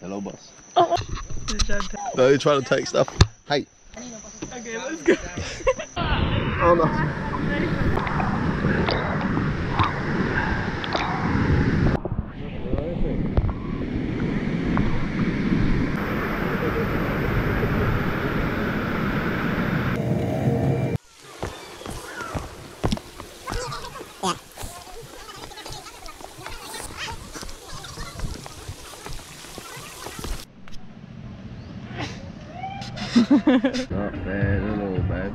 Hello, boss. Job. No, you're trying to take stuff. Hey. Okay, let's go. Oh no. Not bad at all, man.